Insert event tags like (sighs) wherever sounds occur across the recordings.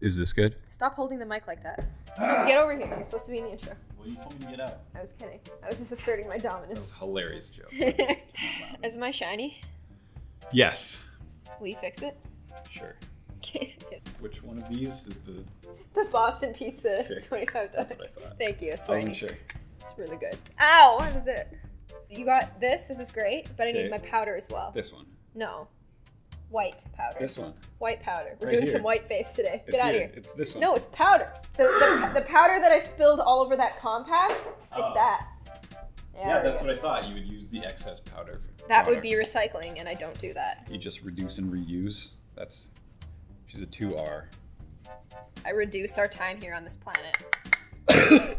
Is this good? Stop holding the mic like that. Get over here. You're supposed to be in the intro. Well, you told me to get out. I was kidding. I was just asserting my dominance. That was dominance. a hilarious joke. (laughs) Is my shiny? yes. Will you fix it? Sure. Which one of these is the? The Boston pizza, Okay. (laughs) twenty-five dollars. That's what I thought. Thank you. It's I wasn't right. sure. It's really good. Ow! What is it? You got this. This is great, but I need my powder as well. This one. No, white powder. This one. White powder. We're Right doing here. some white face today. It's Get out of here. It's this one. No, it's powder. The, the, the (sighs) powder that I spilled all over that compact. It's Oh. that. Yeah, we that's what I thought. You would use the excess powder. For That would be recycling, and I don't do that. You just reduce and reuse. That's. She's a two R. I reduce our time here on this planet. (coughs)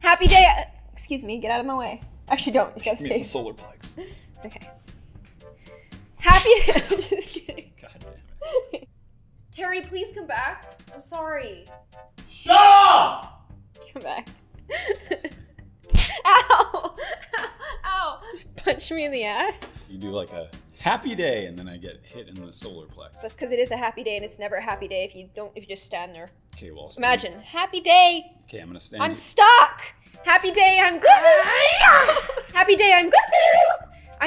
Happy day. Uh, excuse me. Get out of my way. Actually, don't. You gotta stay. solar plex. (laughs) Okay. Happy day. (laughs) I'm just kidding. God damn it. Terry, please come back. I'm sorry. Shut up! Come back. (laughs) Ow! Ow! Just punch me in the ass. You do like a happy day, and then I get hit in the solar plex. That's because it is a happy day, and it's never a happy day if you don't if you just stand there. Okay, well. I'll stand- Imagine happy day. Okay, I'm gonna stand. I'm stuck. Happy day. I'm good. (laughs) happy day. I'm good.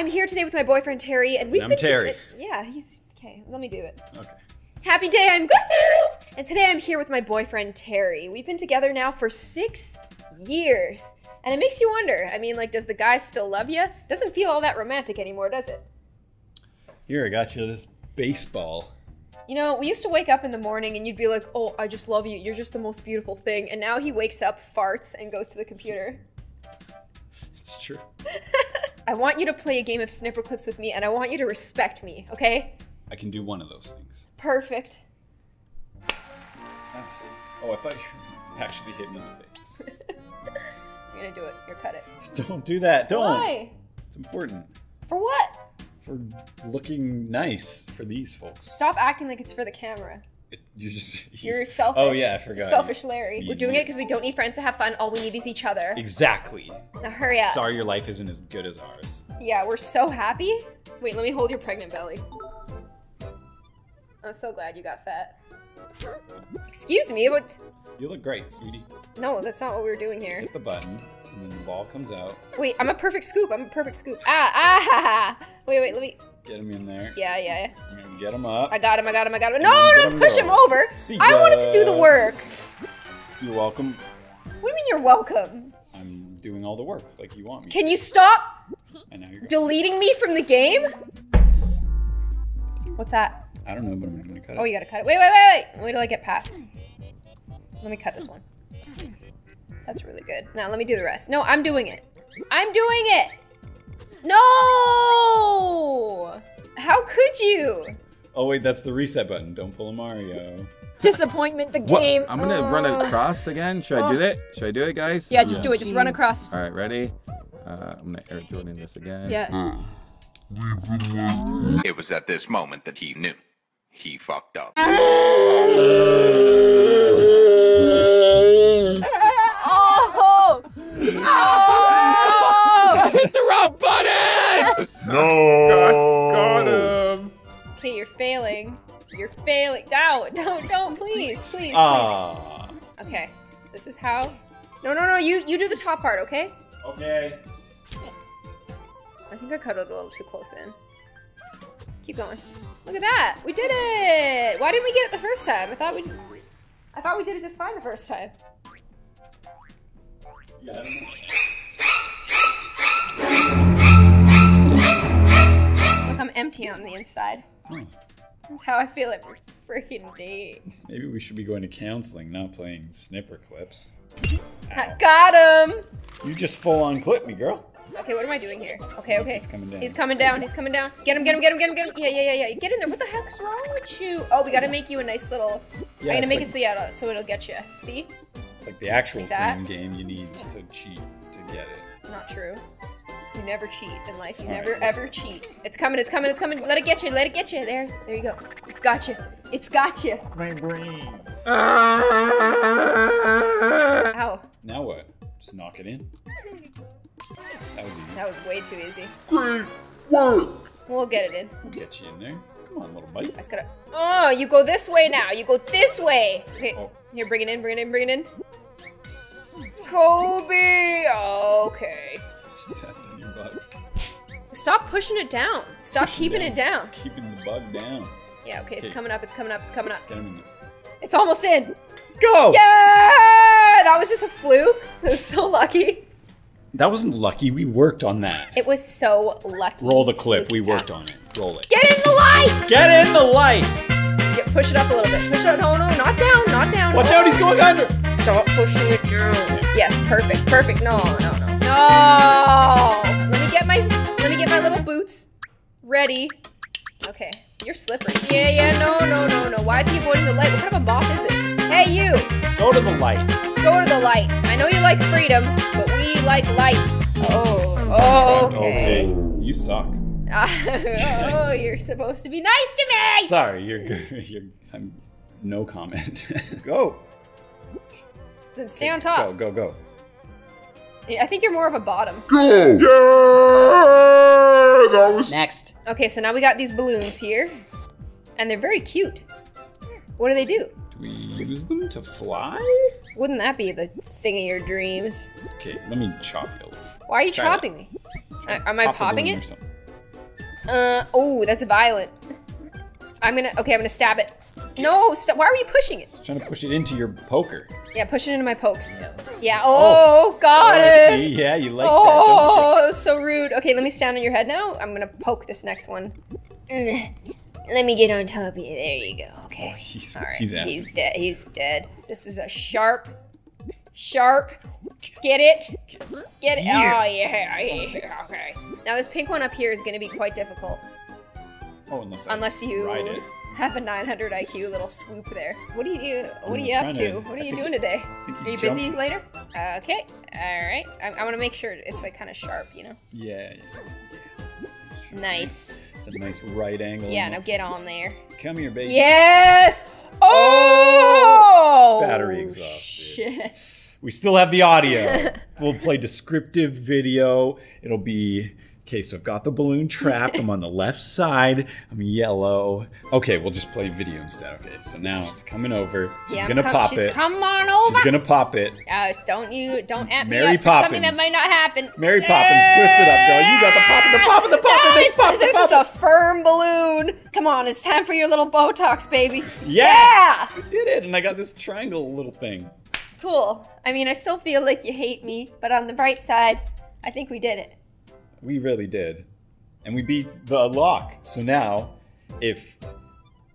I'm here today with my boyfriend Terry, and we've I'm been. Terry. yeah, he's okay. Let me do it. okay. Happy day. I'm good. And today I'm here with my boyfriend Terry. We've been together now for six years. And it makes you wonder. I mean, like, does the guy still love you? Doesn't feel all that romantic anymore, does it? Here, I got you this baseball. You know, we used to wake up in the morning and you'd be like, oh, I just love you. You're just the most beautiful thing. And now he wakes up, farts, and goes to the computer. (laughs) It's true. (laughs) I want you to play a game of Snipperclips with me and I want you to respect me, okay? I can do one of those things. Perfect. Oh, I thought you (laughs) actually hit me in the face. (laughs) You're gonna do it. You're cut it. (laughs) Don't do that. Don't. Why? It's important For what? for looking nice for these folks. Stop acting like it's for the camera. It, you just. (laughs) You're selfish. Oh yeah, I forgot. Selfish Larry. You- We're doing you- it because we don't need friends to have fun. All we need is each other. Exactly. Now hurry up. Sorry, your life isn't as good as ours. Yeah, we're so happy. Wait, let me hold your pregnant belly. I'm so glad you got fat. Excuse me, what? You look great, sweetie. No, that's not what we were doing here. Hit the button, and then the ball comes out. Wait, I'm a perfect scoop. I'm a perfect scoop. Ah, ah, ha, ha. Wait, wait, let me. Get him in there. Yeah, yeah. I'm gonna get him up. I got him. I got him. I got him. No, don't him push him over. See I wanted to do the work. You're welcome. What do you mean you're welcome? I'm doing all the work like you want me. Can you stop And now you're. deleting me from the game? What's that? I don't know, but I'm gonna cut it. Oh, you gotta cut it. Wait, wait, wait, wait. Wait till I get past. Let me cut this one. That's really good. Now let me do the rest. No, I'm doing it. I'm doing it. No! How could you? Oh wait, that's the reset button. Don't pull a Mario. Disappointment. The What? game. I'm gonna run Oh. across again. Should I do it? Should I do it, guys? Yeah, just Yeah. do it. Just run across. All right, ready? Uh, I'm gonna Air Jordan this again. Yeah. It was at this moment that he knew. He fucked up. (laughs) this is how. No, no, no. You, you do the top part, okay? Okay. I think I cut it a little too close in. Keep going. Look at that. We did it. Why didn't we get it the first time? I thought we. I thought we did it just fine the first time. Yeah. Look, I'm empty on the inside. Hmm. That's how I feel every freaking day. Maybe we should be going to counseling, not playing snipper clips. I got him. You just full on clip me, girl. Okay, what am I doing here? Okay, okay. He's coming down. He's coming down. He's coming down. Get him, get him, get him, get him, get him. Yeah, yeah, yeah, yeah. Get in there. What the heck's wrong with you? Oh, we gotta make you a nice little. Yeah, I'm gonna make like- it so yeah, so it'll get you. See? It's like the actual Like game. You need to cheat to get it. Not true. You never cheat in life. You All never right, let's ever cheat. It's coming. It's coming. It's coming. Let it get you. Let it get you. There. There you go. It's got you. It's got you. My brain. Ow. Now what? Just knock it in. That was easy. That was way too easy. We'll get it in. We'll get you in there. Come on, little buddy. I just gotta. Oh, you go this way now. You go this way. Okay, Oh. here, bring it in, bring it in, bring it in. Kobe. Okay. Step on your bug. Stop pushing it down. Stop Pushing keeping down. it down. Keeping the bug down. Yeah. Okay, it's Okay. coming up. It's coming up. It's coming up. Get him in the... It's almost in. Go! Yeah! That was just a fluke. (laughs) I was so lucky. That wasn't lucky. We worked on that. It was so lucky. Roll the clip. We Fluke. worked on it. Roll it. Get in the light. Get in the light! Get, push it up a little bit. Push it up. No, no, not down. Not down. Watch out, he's going under! Stop pushing it down. Yes, perfect, perfect. No, no, no, no. Get my little boots ready. Okay, you're slippery. Yeah, yeah. No, no, no, no. Why is he avoiding the light? What kind of a moth is this? Hey, you. Go to the light. Go to the light. I know you like freedom, but we like light. Oh, oh, okay. You suck. (laughs) oh, you're supposed to be nice to me. Sorry, you're good. (laughs) You're, I'm no comment. (laughs) go. Then stay on top. Go, go, go. I think you're more of a bottom. Go! Yeah, that was Next. Okay, so now we got these balloons here, and they're very cute. What do they do? Do we use them to fly? Wouldn't that be the thing of your dreams? Okay, let me chop you a little. Why are you Try that. chopping me? Uh, am I Pop popping it? Uh, oh, that's violent. I'm gonna, okay, I'm gonna stab it. No, stop, why are you pushing it? Just trying to push it into your poker. Yeah, push it into my pokes. Yeah, oh. oh, got Oh, I it. see. Yeah, you like that. Oh, so rude. Okay, let me stand on your head now. I'm gonna poke this next one. (laughs) Let me get on top of you. There you go. Okay. that. He's, All right. he's. He's dead. He's dead. This is a sharp, sharp. Get it? Get it? Oh yeah. yeah. Okay. Now this pink one up here is gonna be quite difficult Oh, unless I unless you ride it. Have a 900 IQ little swoop there. What are you? What are you up to? to- What are I you doing today? you Are you jump. busy later? Okay. All right. I, I want to make sure it's like kind of sharp. You know. Yeah. yeah. Nice. It's a nice right angle. Yeah. Now get on there. Come here, baby. Yes. Oh. oh! Battery exhausted. Shit. We still have the audio. (laughs) we'll play descriptive video. It'll be okay. So I've got the balloon trapped. I'm on the left side. I'm yellow. Okay, we'll just play video instead. Okay, so now it's coming over. She's Yeah. I'm gonna com- pop she's it. come on over. She's gonna pop it. Uh, don't you don't at me Mary up for something that Poppins. might not happen. Mary Poppins, twist it up, girl. You got the poppin', the poppin', the poppin', No, the it's- pop, this is pop. a firm balloon. Come on, it's time for your little Botox, baby. Yeah! Yeah! We did it, and I got this triangle little thing. Cool. I mean, I still feel like you hate me, but on the bright side, I think we did it. We really did, and we beat the lock. So now, if we,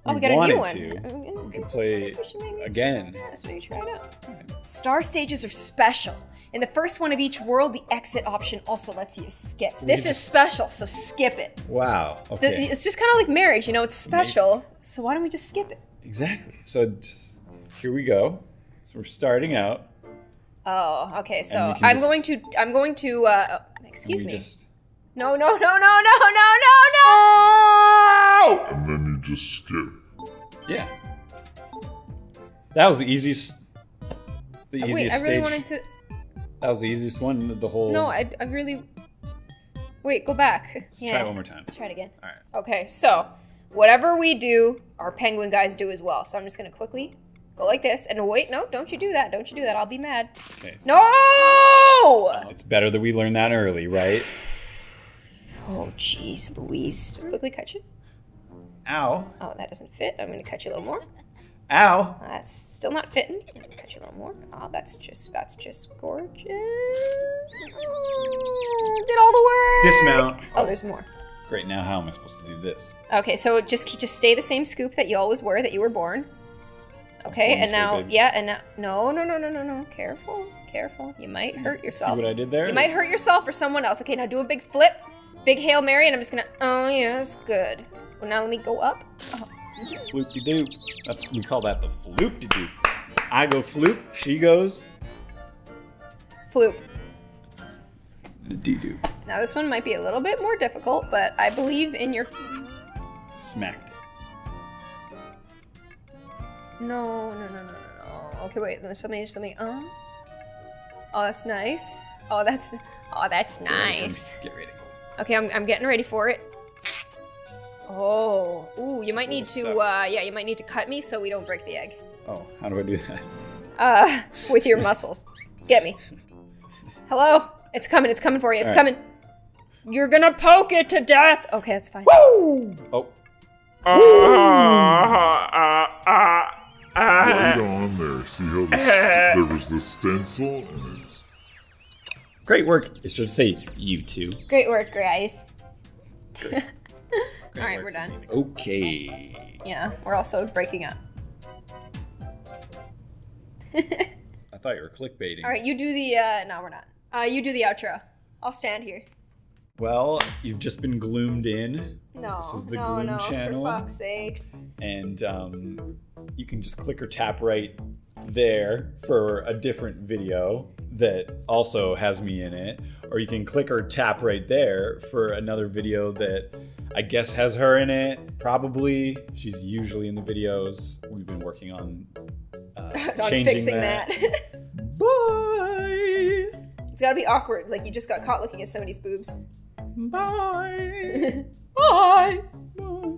Oh, we got a new wanted one. to, we could play We maybe- again. Let's maybe try it out. Star stages are special. In the first one of each world, the exit option also lets you skip. This is special, so skip it. Wow. The- Okay. It's just kind of like marriage, you know, it's special. So why don't we just skip it? Exactly. So just, here we go. So we're starting out. Oh, okay. So I'm just- going to I'm going to uh excuse me. Just, No, no, no, no, no, no, no, no. Oh! and then you just skip. yeah. That was the easiest. The easiest Wait, I really stage. wanted to That was the easiest one. of The whole. No, I I really Wait, go back. Let's try it one more time. Let's try it again. All right. Okay, so whatever we do, our penguin guys do as well. So I'm just gonna quickly go like this. And wait, no, don't you do that. Don't you do that. I'll be mad. Okay. so No! It's better that we learn that early, right? (sighs) (laughs) Oh, jeez, Louise. Just quickly cut you. Ow. Oh, that doesn't fit. I'm gonna cut you a little more. Ow. Uh, That's still not fitting. I'm gonna cut you a little more. Oh, that's just that's just gorgeous. Did all the work. Dismount. Oh, there's more. Great. Now, how am I supposed to do this? Okay, so just just stay the same scoop that you always were that you were born. Okay, and now yeah, and now no no no no no no. Careful, careful. You might hurt yourself. See what I did there? You might hurt yourself or someone else. Okay, now do a big flip, big hail mary, and I'm just gonna. Oh yes, good. Well, now let me go up. Oh, Floop de doop. That's we call that the floop de doop. I go floop. She goes floop. de doop. Now this one might be a little bit more difficult, but I believe in your. Smacked it. No no no no no no. Okay, wait. There's something. Something. Uh. Oh, that's nice. Oh, that's. Oh, that's Get ready for nice. Get ready for. Okay, I'm, I'm getting ready for it. Oh, Oh, ooh, you might need to, uh, yeah, you might need to cut me so we don't break the egg. Oh, how do I do that? Uh, with your muscles. Get me. Hello? It's coming, it's coming for you, it's All right. coming. You're gonna poke it to death! Okay, that's fine. Woo! Oh, Ah, ah, ah, ah. Right on there. See how the, there was the stencil and it's great work. It should say you two. Great work, guys. (laughs) Great Alright, we're done. Okay. Yeah, we're also breaking up. (laughs) I thought you were clickbaiting. Alright, you do the, uh, no, we're not. Uh, you do the outro. I'll stand here. Well, you've just been gloomed in, No, This is the no, Gloom no, channel. for fuck's sakes. and um, you can just click or tap right there for a different video that also has me in it, or you can click or tap right there for another video that I guess has her in it. Probably, she's usually in the videos. We've been working on uh, (laughs) changing fixing that. that. (laughs) Bye. it's gotta be awkward, like you just got caught looking at somebody's boobs. Bye. (laughs) Bye. Bye!